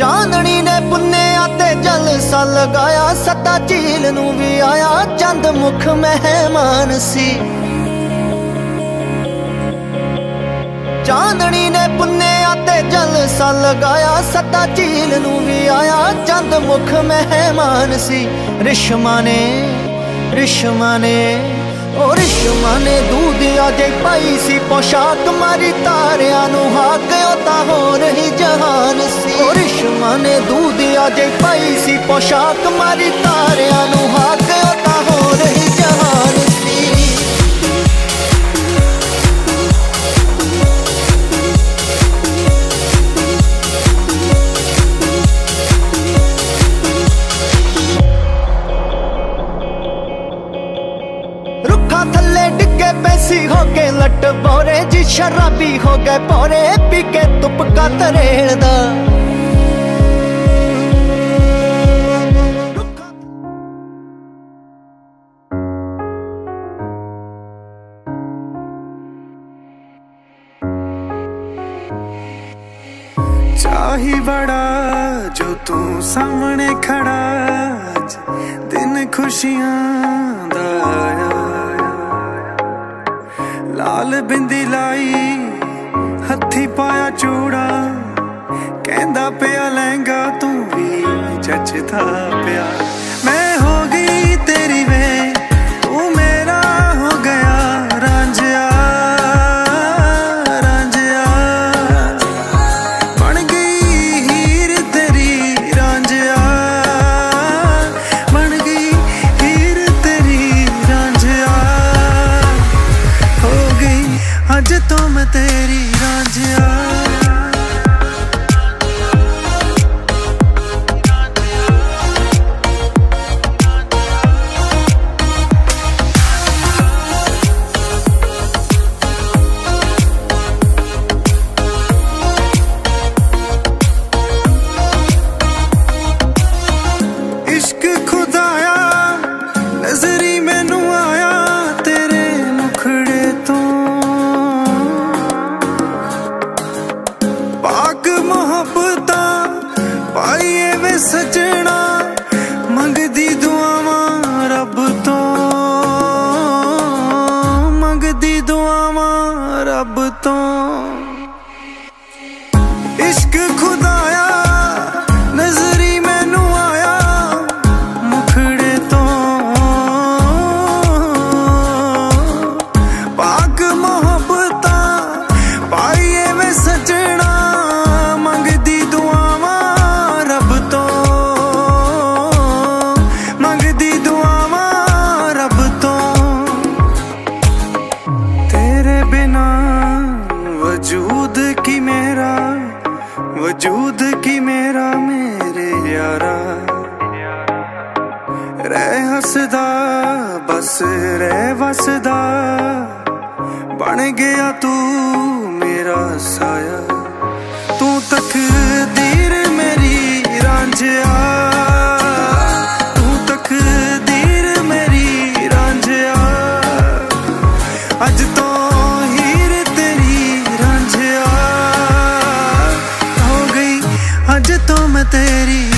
ਚਾਂਦਣੀ ਨੇ ਪੁੰਨਿਆ ਤੇ ਜਲਸਾ ਲਗਾਇਆ, ਸੱਤਾ ਝੀਲ ਨੂੰ ਵੀ ਆਇਆ, ਚੰਦ ਮੁਖ ਮਹਿਮਾਨ ਸੀ। ਚਾਂਦਣੀ ਨੇ ਪੁੰਨਿਆ ਤੇ ਜਲਸਾ ਲਗਾਇਆ, ਸੱਤਾ ਝੀਲ ਨੂੰ ਵੀ ਆਇਆ, ਚੰਦ ਮੁਖ ਮਹਿਮਾਨ ਸੀ। ਰਿਸ਼ਮਾ ਨੇ ਰਿਸ਼ਮਾ ਨੇ ਉਹ ਰਿਸ਼ਮਾ ਨੇ ਦੂਧ ਆਜੇ ਪਾਈ ਸੀ ਪੋਸ਼ਾਕ, ਮਾਰੀ ਤਾਰਿਆਂ ਨੂੰ ਹਾਕਿਓ ਤਾਂ ਹੋ ਰਹੀ ਸੀ ਉਹ ਨੇ ਦੂਧ ਆਜੇ ਪਾਈ ਸੀ, ਪੋਸ਼ਾਕ ਮਾਰੀ ਤਾਰਿਆਂ ਨੂੰ ਹਾਕਿਓ ਤਾਂ ਹੋ ਰਹੀ ਜਹਾਨ ਸੀ। ਰੁੱਖਾਂ ਥੱਲੇ ਡਿੱਗੇ ਪੈਸੀ ਹੋ ਕੇ ਲੱਟ ਬੋਰੇ ਜੀ, ਸ਼ਰਾਬੀ ਹੋ ਗਏ ਪੋਰੇ, ਪੀ ਕੇ ਤੁਪਕਾ ਤਰੇਲ ਦਾ। ਚਾਹੀ ਬੜਾ ਜੋ ਤੂੰ ਸਾਹਮਣੇ ਖੜਾ ਅੱਜ, ਦਿਨ ਖੁਸ਼ੀਆਂ ਦਾ ਆਇਆ। ਲਾਲ ਬਿੰਦੀ ਲਾਈ, ਹੱਥੀ ਪਾਇਆ ਚੂ ਤੋਂ ਮੈਂ ਤੇਰੀ ਰਾਂਝਿਆ। ਸਜਣਾ ਮੰਗਦੀ ਦੁਆਵਾਂ ਰੱਬ ਤੋਂ। ਮੰਗਦੀ ਦੁਆਵਾਂ ਰੱਬ ਤੋਂ। ਵਜੂਦ ਕੀ ਮੇਰਾ ਮੇਰੇ ਯਾਰਾ ਰਹਿ ਹੱਸਦਾ ਬਸ ਰਹਿ ਵਸਦਾ ਬਣ ਗਿਆ ਤੂੰ ਮੇਰਾ ਸਾਇਆ ਤੂੰ ਤਕਦੀਰ ਰਾਂਝਿਆ